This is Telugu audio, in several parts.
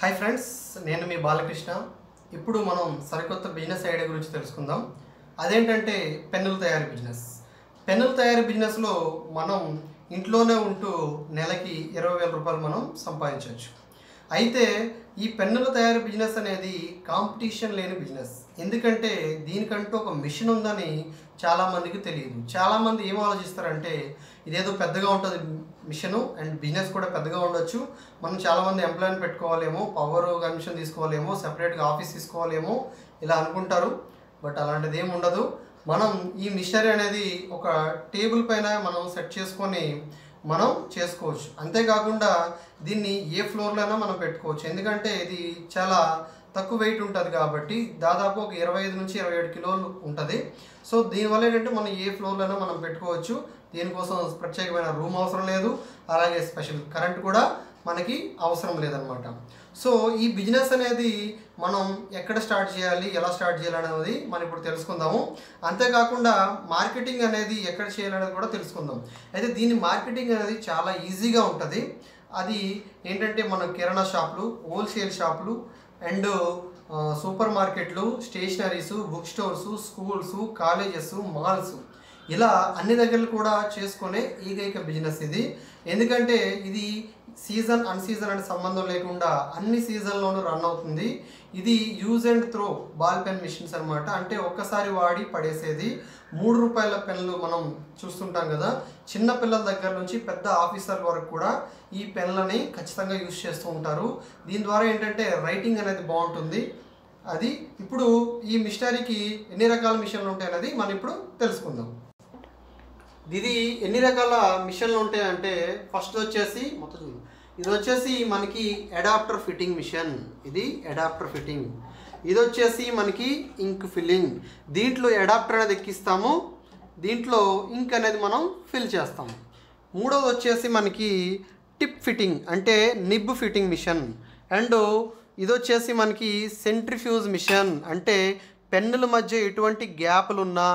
హాయ్ ఫ్రెండ్స్ నేను మీ బాలకృష్ణ. ఇప్పుడు మనం సరికొత్త బిజినెస్ ఐడియా గురించి తెలుసుకుందాం. అదేంటంటే పెన్నుల తయారీ బిజినెస్ పెన్నుల తయారీ బిజినెస్లో మనం ఇంట్లోనే ఉంటూ నెలకి ఇరవై వేల రూపాయలు మనం సంపాదించవచ్చు. అయితే ఈ పెన్నుల తయారీ బిజినెస్ అనేది కాంపిటీషన్ లేని బిజినెస్ ఎందుకంటే దీనికంటూ ఒక మిషన్ ఉందని చాలామందికి తెలియదు. చాలామంది ఏం ఆలోచిస్తారంటే ఇదేదో పెద్దగా ఉంటుంది మిషను అండ్ బిజినెస్ కూడా పెద్దగా ఉండొచ్చు. మనం చాలామంది ఎంప్లాయ్ని పెట్టుకోవాలేమో పవర్ కమిషన్ తీసుకోవాలేమో సెపరేట్గా ఆఫీస్ తీసుకోవాలేమో ఇలా అనుకుంటారు. బట్ అలాంటిది ఏమి ఉండదు. మనం ఈ మిషనరీ అనేది ఒక టేబుల్ పైన మనం సెట్ చేసుకొని మనం చేసుకోవచ్చు. అంతేకాకుండా దీన్ని ఏ ఫ్లోర్లోనైనా మనం పెట్టుకోవచ్చు. ఎందుకంటే ఇది చాలా తక్కువ వెయిట్ ఉంటుంది కాబట్టి దాదాపు ఒక ఇరవై ఐదు నుంచి ఇరవై ఏడు కిలోలు ఉంటుంది. సో దీనివల్ల ఏంటంటే మనం ఏ ఫ్లోర్లోనైనా మనం పెట్టుకోవచ్చు. దీనికోసం ప్రత్యేకమైన రూమ్ అవసరం లేదు అలాగే స్పెషల్ కరెంట్ కూడా మనకి అవసరం లేదనమాట సో ఈ బిజినెస్ అనేది మనం ఎక్కడ స్టార్ట్ చేయాలి ఎలా స్టార్ట్ చేయాలి అనేది మనం ఇప్పుడు తెలుసుకుందాము. అంతేకాకుండా మార్కెటింగ్ అనేది ఎక్కడ చేయాలనేది కూడా తెలుసుకుందాం. అయితే దీని మార్కెటింగ్ అనేది చాలా ఈజీగా ఉంటుంది. అది ఏంటంటే మన కిరాణా షాపులు హోల్సేల్ షాపులు అండ్ సూపర్ మార్కెట్లు stationeries book stores schools colleges malls. ఇలా అన్ని దగ్గరలు కూడా చేసుకునే ఏకైక బిజినెస్ ఇది. ఎందుకంటే ఇది సీజన్ అన్ సీజన్ అనే సంబంధం లేకుండా అన్ని సీజన్లోనూ రన్ అవుతుంది. ఇది use and throw ball pen machines అనమాట అంటే ఒక్కసారి వాడి పడేసేది. మూడు రూపాయల పెన్లు మనం చూస్తుంటాం కదా. చిన్న పిల్లల దగ్గర నుంచి పెద్ద ఆఫీసర్ వరకు కూడా ఈ పెన్లని ఖచ్చితంగా యూజ్ చేస్తూ ఉంటారు. దీని ద్వారా ఏంటంటే రైటింగ్ అనేది బాగుంటుంది. అది ఇప్పుడు ఈ మిషనరీకి ఎన్ని రకాల మిషన్లు ఉంటాయి అనేది మనం ఇప్పుడు తెలుసుకుందాం. ఇది ఎన్ని రకాల మిషన్లు ఉంటాయంటే ఫస్ట్ వచ్చేసి మొత్తం ఇది వచ్చేసి మనకి అడాప్టర్ ఫిట్టింగ్ మిషన్ ఇది అడాప్టర్ ఫిట్టింగ్ ఇది వచ్చేసి మనకి ఇంక్ ఫిల్లింగ్ దీంట్లో అడాప్టర్ అనేది ఎక్కిస్తాము. దీంట్లో ఇంక్ అనేది మనం ఫిల్ చేస్తాము. మూడోది వచ్చేసి మనకి టిప్ ఫిట్టింగ్ అంటే నిబ్ ఫిట్టింగ్ మిషన్ అండ్ ఇది వచ్చేసి మనకి సెంట్రిఫ్యూజ్ మిషన్ అంటే పెన్నుల మధ్య ఎటువంటి గ్యాపులు ఉన్నా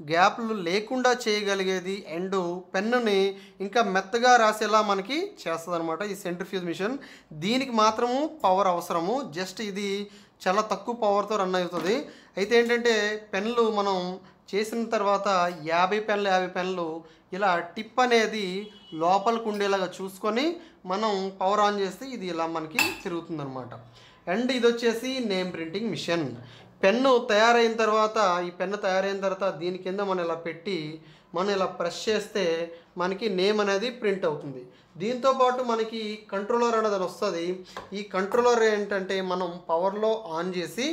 గ్యాప్లు లేకుండా చేయగలిగేది అండ్ పెన్నుని ఇంకా మెత్తగా రాసేలా మనకి చేస్తుంది అనమాట ఈ సెంట్రిఫ్యూజ్ మిషన్. దీనికి మాత్రము పవర్ అవసరము. జస్ట్ ఇది చాలా తక్కువ పవర్తో రన్ అవుతుంది. అయితే ఏంటంటే పెన్నులు మనం చేసిన తర్వాత యాభై పెన్లు యాభై పెన్లు ఇలా టిప్ అనేది లోపలికి ఉండేలాగా చూసుకొని మనం పవర్ ఆన్ చేస్తే ఇది ఇలా మనకి తిరుగుతుంది అనమాట అండ్ ఇది వచ్చేసి నేమ్ ప్రింటింగ్ మిషన్. పెన్ను తయారైన తర్వాత ఈ పెన్ను తయారైన తర్వాత దీని కింద మనం ఇలా పెట్టి మనం ఇలా ప్రెస్ చేస్తే మనకి నేమ్ అనేది ప్రింట్ అవుతుంది. దీంతో పాటు మనకి కంట్రోలర్ అనేది వస్తుంది. ఈ కంట్రోలర్ ఏంటంటే మనం పవర్లో ఆన్ చేసి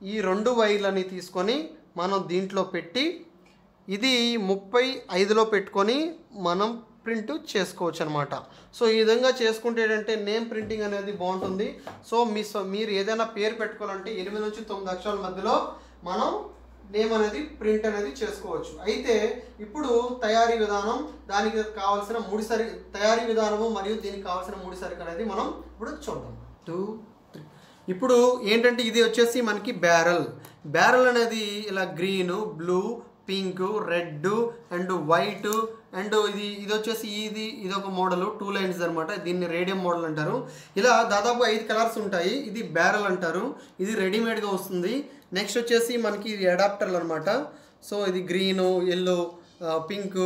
ఈ రెండు వైర్లని తీసుకొని మనం దీంట్లో పెట్టి ఇది ముప్పై ఐదులో పెట్టుకొని మనం ప్రింట్ చేసుకోవచ్చు అనమాట సో ఈ విధంగా చేసుకుంటే ఏంటంటే నేమ్ ప్రింటింగ్ అనేది బాగుంటుంది. సో మీ సో మీరు ఏదైనా పేరు పెట్టుకోవాలంటే ఎనిమిది నుంచి తొమ్మిది అక్షరాల మధ్యలో మనం నేమ్ అనేది ప్రింట్ అనేది చేసుకోవచ్చు. అయితే ఇప్పుడు తయారీ విధానం దానికి కావాల్సిన ముడి సరి తయారీ విధానము మరియు దీనికి కావాల్సిన ముడి సరుకు అనేది మనం ఇప్పుడు చూద్దాం. Two three. ఇప్పుడు ఏంటంటే ఇది వచ్చేసి మనకి బ్యారల్. బ్యారల్ అనేది ఇలా green blue pink red and white and ఇది ఇది వచ్చేసి ఇది ఇది ఒక మోడల్ టూ లైన్స్ అనమాట దీన్ని రేడియం మోడల్ అంటారు. ఇలా దాదాపు ఐదు కలర్స్ ఉంటాయి. ఇది బ్యారల్ అంటారు. ఇది రెడీమేడ్గా వస్తుంది. నెక్స్ట్ వచ్చేసి మనకి ఇది అడాప్టర్లు అనమాట సో ఇది గ్రీను ఎల్లో పింక్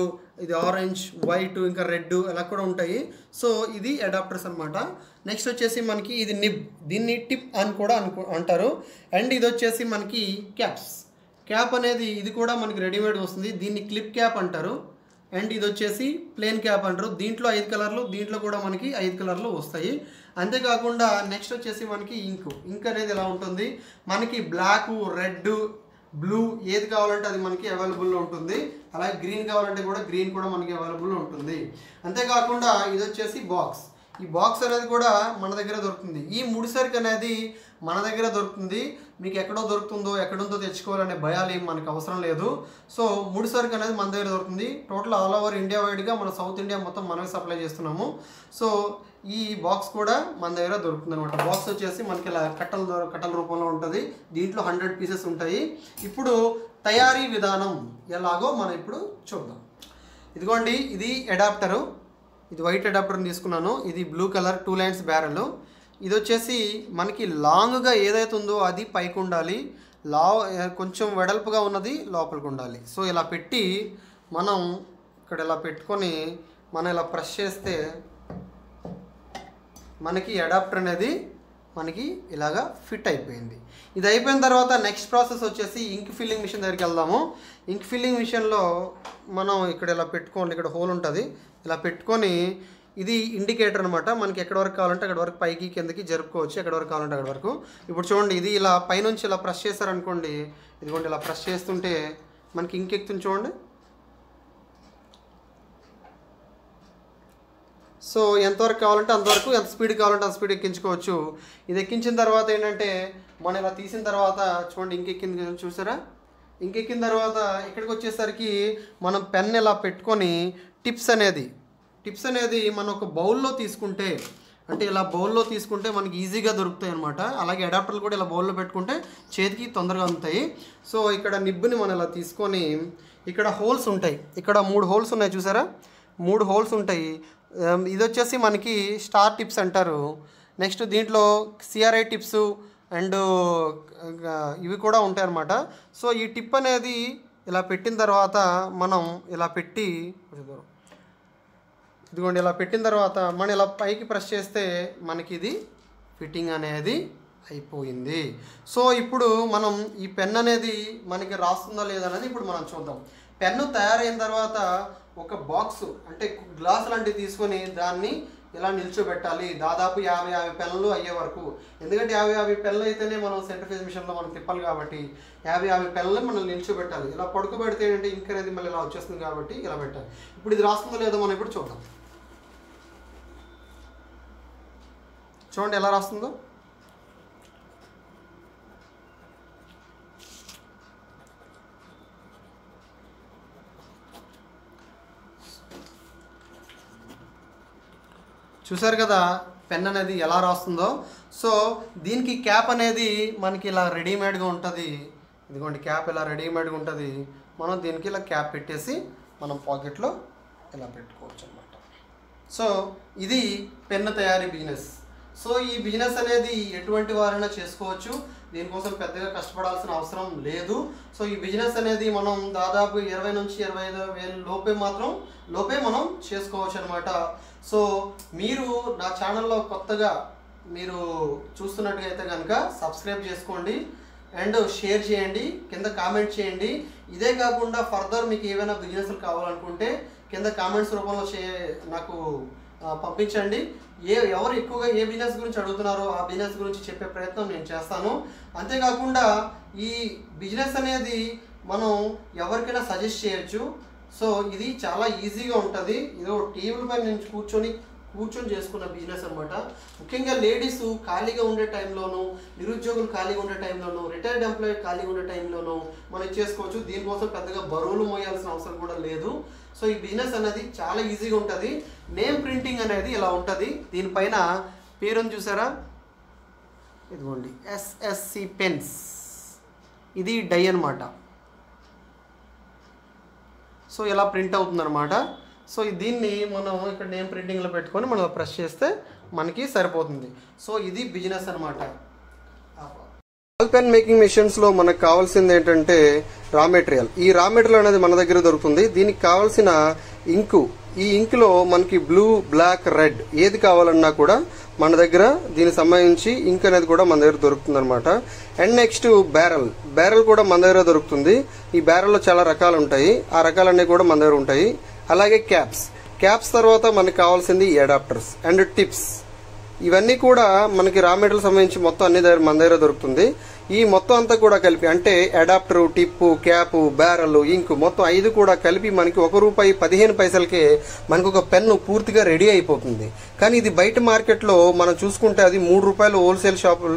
ఇది ఆరెంజ్ వైట్ ఇంకా రెడ్ అలా కూడా ఉంటాయి. సో ఇది అడాప్టర్స్ అనమాట నెక్స్ట్ వచ్చేసి మనకి ఇది నిబ్ దీన్ని టిప్ అని కూడా అనుకో అంటారు. అండ్ ఇది వచ్చేసి మనకి క్యాప్స్ క్యాప్ అనేది ఇది కూడా మనకి రెడీమేడ్ వస్తుంది. దీన్ని క్లిప్ క్యాప్ అంటారు. అండ్ ఇది వచ్చేసి ప్లేన్ క్యాప్ అంటారు. దీంట్లో ఐదు కలర్లు దీంట్లో కూడా మనకి ఐదు కలర్లు వస్తాయి. అంతేకాకుండా నెక్స్ట్ వచ్చేసి మనకి ఇంక్ ఇంక్ అనేది ఎలా ఉంటుంది? మనకి బ్లాక్ రెడ్ బ్లూ ఏది కావాలంటే అది మనకి అవైలబుల్లో ఉంటుంది. అలాగే గ్రీన్ కావాలంటే కూడా గ్రీన్ కూడా మనకి అవైలబుల్లో ఉంటుంది. అంతేకాకుండా ఇది వచ్చేసి బాక్స్ ఈ బాక్స్ అనేది కూడా మన దగ్గర దొరుకుతుంది. ఈ ముడిసరికి అనేది మన దగ్గర దొరుకుతుంది. మీకు ఎక్కడో దొరుకుతుందో ఎక్కడుందో తెచ్చుకోవాలనే భయాలు ఏం మనకు అవసరం లేదు. సో ముడిసరికి అనేది మన దగ్గర దొరుకుతుంది. టోటల్ ఆల్ ఓవర్ ఇండియా వైడ్గా మన సౌత్ ఇండియా మొత్తం మనమే సప్లై చేస్తున్నాము. సో ఈ బాక్స్ కూడా మన దగ్గర దొరుకుతుంది అనమాట బాక్స్ వచ్చేసి మనకి ఇలా కట్టల కట్టల రూపంలో ఉంటుంది. దీంట్లో హండ్రెడ్ పీసెస్ ఉంటాయి. ఇప్పుడు తయారీ విధానం ఎలాగో మనం ఇప్పుడు చూద్దాం. ఇదిగోండి ఇది అడాప్టరు ఇది వైట్ అడాప్టర్ని తీసుకున్నాను. ఇది blue colour two lines barrel ఇది వచ్చేసి మనకి లాంగ్గా ఏదైతే ఉందో అది పైకి ఉండాలి. లా కొంచెం వెడల్పుగా ఉన్నది లోపలికి ఉండాలి. సో ఇలా పెట్టి మనం ఇక్కడ ఇలా పెట్టుకొని మనం ఇలా ప్రెస్ చేస్తే మనకి అడాప్టర్ అనేది మనకి ఇలాగా ఫిట్ అయిపోయింది. ఇది అయిపోయిన తర్వాత నెక్స్ట్ ప్రాసెస్ వచ్చేసి ఇంక్ ఫిల్లింగ్ మిషన్ దగ్గరికి వెళ్దాము. ఇంక్ ఫిల్లింగ్ మిషన్లో మనం ఇక్కడ ఇలా పెట్టుకోండి ఇక్కడ హోల్ ఉంటుంది. ఇలా పెట్టుకొని ఇది ఇండికేటర్ అనమాట మనకి ఎక్కడ వరకు కావాలంటే అక్కడ వరకు పైకి కిందకి జరుపుకోవచ్చు. ఎక్కడ వరకు కావాలంటే అక్కడ వరకు. ఇప్పుడు చూడండి ఇది ఇలా పైనుంచి ఇలా ప్రెస్ చేశారనుకోండి ఇదిగోండి ఇలా ప్రెస్ చేస్తుంటే మనకి ఇంకెక్కుతుంది చూడండి. సో ఎంతవరకు కావాలంటే అంతవరకు ఎంత స్పీడ్ కావాలంటే అంత స్పీడ్ ఎక్కించుకోవచ్చు. ఇది ఎక్కించిన తర్వాత ఏంటంటే మనం ఇలా తీసిన తర్వాత చూడండి ఇంకెక్కింది చూసారా? ఇంకెక్కిన తర్వాత ఇక్కడికి వచ్చేసరికి మనం పెన్ ఇలా పెట్టుకొని టిప్స్ అనేది టిప్స్ అనేది మనం ఒక బౌల్లో తీసుకుంటే అంటే ఇలా బౌల్లో తీసుకుంటే మనకి ఈజీగా దొరుకుతాయి అనమాట అలాగే అడాప్టర్లు కూడా ఇలా బౌల్లో పెట్టుకుంటే చేతికి తొందరగా అందుతాయి. సో ఇక్కడ నిబ్బుని మనం ఇలా తీసుకొని ఇక్కడ హోల్స్ ఉంటాయి. ఇక్కడ మూడు హోల్స్ ఉన్నాయి చూసారా? మూడు హోల్స్ ఉంటాయి. ఇది వచ్చేసి మనకి స్టార్ టిప్స్ అంటారు. నెక్స్ట్ దీంట్లో సిఆర్ఐ టిప్స్ అండ్ ఇవి కూడా ఉంటాయి అన్నమాట. సో ఈ టిప్ అనేది ఇలా పెట్టిన తర్వాత మనం ఇలా పెట్టి దూరం. ఇదిగోండి ఇలా పెట్టిన తర్వాత మనం ఇలా పైకి ప్రెస్ చేస్తే మనకి ఇది ఫిట్టింగ్ అనేది అయిపోయింది. సో ఇప్పుడు మనం ఈ పెన్ అనేది మనకి రాస్తుందా లేదా అనేది ఇప్పుడు మనం చూద్దాం. పెన్ను తయారైన తర్వాత ఒక బాక్స్ అంటే గ్లాస్ లాంటివి తీసుకొని దాన్ని ఇలా నిల్చోబెట్టాలి. దాదాపు యాభై యాభై పెన్నులు అయ్యే వరకు. ఎందుకంటే యాభై యాభై పెన్నులు అయితేనే మనం సెంట్రిఫేజ్ మిషన్లో మనం తిప్పాలి కాబట్టి యాభై యాభై పెన్నులు మనం నిల్చోబెట్టాలి. ఇలా పడుకోబెడితే ఏంటంటే ఇంక్ అనేది మళ్ళీ ఇలా వచ్చేస్తుంది కాబట్టి ఇలా పెట్టాలి. ఇప్పుడు ఇది రాస్తుందో లేదో మనం ఇప్పుడు చూద్దాం. చూడండి ఎలా రాస్తుందో. చూసారు కదా పెన్ అనేది ఎలా రాస్తుందో. సో దీనికి క్యాప్ అనేది మనకి ఇలా రెడీమేడ్గా ఉంటుంది. ఇదిగోండి క్యాప్ ఇలా రెడీమేడ్గా ఉంటుంది. మనం దీనికి ఇలా క్యాప్ పెట్టేసి మనం పాకెట్లో ఇలా పెట్టుకోవచ్చు అనమాట సో ఇది పెన్ను తయారీ బిజినెస్. సో ఈ బిజినెస్ అనేది ఎటువంటి వారైనా చేసుకోవచ్చు. దీనికోసం పెద్దగా కష్టపడాల్సిన అవసరం లేదు. సో ఈ బిజినెస్ అనేది మనం దాదాపు ఇరవై నుంచి ఇరవై ఐదు వేలు లోపే మాత్రం లోపే మనం చేసుకోవచ్చు అనమాట సో మీరు నా ఛానల్లో కొత్తగా మీరు చూస్తున్నట్టుగైతే కనుక సబ్స్క్రైబ్ చేసుకోండి. అండ్ షేర్ చేయండి. కింద కామెంట్ చేయండి. ఇదే కాకుండా ఫర్దర్ మీకు ఏవైనా బిజినెస్లు కావాలనుకుంటే కింద కామెంట్స్ రూపంలో చే నాకు పంపించండి. ఏ ఎవరు ఎక్కువగా ఏ బిజినెస్ గురించి అడుగుతున్నారో ఆ బిజినెస్ గురించి చెప్పే ప్రయత్నం నేను చేస్తాను. అంతేకాకుండా ఈ బిజినెస్ అనేది మనం ఎవరికైనా సజెస్ట్ చేయొచ్చు. సో ఇది చాలా ఈజీగా ఉంటుంది. ఇదో టేబుల్ పైన నుంచి కూర్చొని కూర్చొని చేసుకున్న బిజినెస్ అనమాట ముఖ్యంగా లేడీస్ ఖాళీగా ఉండే టైంలోనూ నిరుద్యోగులు ఖాళీగా ఉండే టైంలోనూ రిటైర్డ్ ఎంప్లాయీ ఖాళీగా ఉండే టైంలోనూ మనం చేసుకోవచ్చు. దీనికోసం పెద్దగా బరువులు మోయాల్సిన అవసరం కూడా లేదు. సో ఈ బిజినెస్ అనేది చాలా ఈజీగా ఉంటుంది. నేమ్ ప్రింటింగ్ అనేది ఇలా ఉంటుంది. దీనిపైన పేరుని చూసారా? ఇదిగోండి. SSC pens. ఇది డై అన్నమాట. సో ఇలా ప్రింట్ అవుతుందన్నమాట. సో దీన్ని మనం ఇక్కడ నేమ్ ప్రింటింగ్లో పెట్టుకొని మనం ప్రెస్ చేస్తే మనకి సరిపోతుంది. సో ఇది బిజినెస్ అనమాట బాల్ పెన్ మేకింగ్ మెషిన్స్లో మనకు కావాల్సింది ఏంటంటే రా మెటీరియల్ ఈ రా మెటీరియల్ అనేది మన దగ్గర దొరుకుతుంది. దీనికి కావాల్సిన ఇంకు ఈ ఇంక్లో మనకి బ్లూ బ్లాక్ రెడ్ ఏది కావాలన్నా కూడా మన దగ్గర దీనికి సంబంధించి ఇంక్ అనేది కూడా మన దగ్గర దొరుకుతుంది అనమాట అండ్ నెక్స్ట్ బ్యారల్ బ్యారల్ కూడా మన దగ్గర దొరుకుతుంది. ఈ బ్యారల్లో చాలా రకాలు ఉంటాయి. ఆ రకాలన్నీ కూడా మన దగ్గర ఉంటాయి. అలాగే క్యాప్స్ క్యాప్స్ తర్వాత మనకి కావాల్సింది అడాప్టర్స్ అండ్ టిప్స్ ఇవన్నీ కూడా మనకి రా మెటీరియల్ సంబంధించి మొత్తం అన్ని దగ్గర మన దగ్గర దొరుకుతుంది. ఈ మొత్తం అంతా కూడా కలిపి అంటే adapter tip cap barrel ink మొత్తం ఐదు కూడా కలిపి మనకి ఒక రూపాయి పదిహేను పైసలకే మనకు ఒక పెన్ను పూర్తిగా రెడీ అయిపోతుంది. కానీ ఇది బయట మార్కెట్లో మనం చూసుకుంటే అది మూడు రూపాయలు హోల్సేల్ షాపు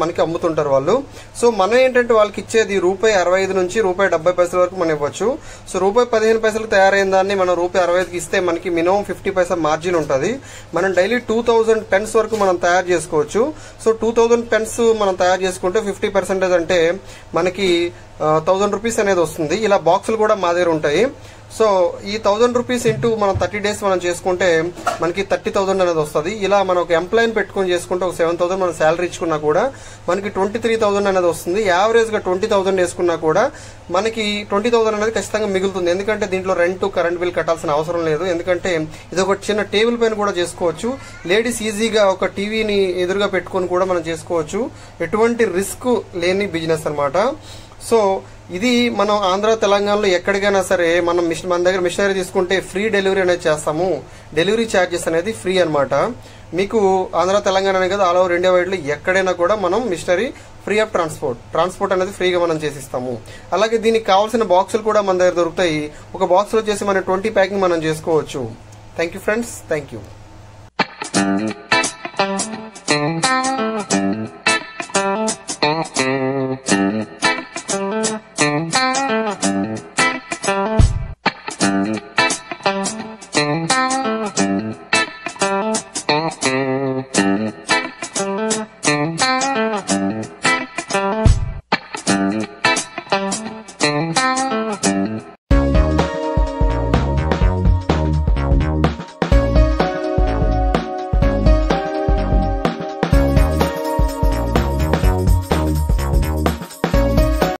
మనకి అమ్ముతుంటారు వాళ్ళు. సో మనం ఏంటంటే వాళ్ళకి ఇచ్చేది రూపాయి అరవై ఐదు నుంచి రూపాయి డెబ్బై పైసల వరకు మనం ఇవ్వచ్చు. సో రూపాయి పదిహేను పైసలు తయారైన దాన్ని మనం రూపాయి అరవై ఐదుకి ఇస్తే మనకి మినిమం ఫిఫ్టీ పైసా మార్జిన్ ఉంటుంది. మనం డైలీ టూ థౌజండ్ పెన్స్ వరకు మనం తయారు చేసుకోవచ్చు. సో టూ థౌజండ్ పెన్స్ మనం తయారు చేసుకుంటే ఫిఫ్టీ పర్సెంటేజ్ అంటే మనకి థౌజండ్ రూపీస్ అనేది వస్తుంది. ఇలా బాక్సులు కూడా మా దగ్గర ఉంటాయి. సో ఈ థౌజండ్ రూపీస్ ఇంటూ మనం థర్టీ డేస్ మనం చేసుకుంటే మనకి థర్టీ థౌజండ్ అనేది వస్తుంది. ఇలా మనం ఒక ఎంప్లాయీని పెట్టుకొని చేసుకుంటే ఒక సెవెన్ థౌసండ్ మనం శాలరీ ఇచ్చుకున్నా కూడా మనకి ట్వంటీ త్రీ థౌసండ్ అనేది వస్తుంది. యావరేజ్గా ట్వంటీ థౌసండ్ వేసుకున్నా కూడా మనకి ట్వంటీ థౌసండ్ అనేది ఖచ్చితంగా మిగులుతుంది. ఎందుకంటే దీంట్లో రెంట్ కరెంట్ బిల్ కట్టాల్సిన అవసరం లేదు. ఎందుకంటే ఇది ఒక చిన్న టేబుల్ పైన కూడా చేసుకోవచ్చు. లేడీస్ ఈజీగా ఒక టీవీని ఎదురుగా పెట్టుకొని కూడా మనం చేసుకోవచ్చు. ఎటువంటి రిస్క్ లేని బిజినెస్ అనమాట సో ఇది మనం ఆంధ్ర తెలంగాణలో ఎక్కడికైనా సరే మనం మిషన్ మన దగ్గర మిషనరీ తీసుకుంటే ఫ్రీ డెలివరీ అనేది చేస్తాము. డెలివరీ ఛార్జెస్ అనేది ఫ్రీ అనమాట మీకు ఆంధ్ర తెలంగాణ అనే కదా ఆల్ ఓవర్ ఇండియా వైడ్లో ఎక్కడైనా కూడా మనం machinery free of transport. Transport అనేది ఫ్రీగా మనం చేసిస్తాము. అలాగే దీనికి కావాల్సిన బాక్సులు కూడా మన దగ్గర దొరుకుతాయి. ఒక బాక్స్లో వచ్చేసి మనం ట్వంటీ ప్యాకింగ్ మనం చేసుకోవచ్చు. Thank you friends. Thank you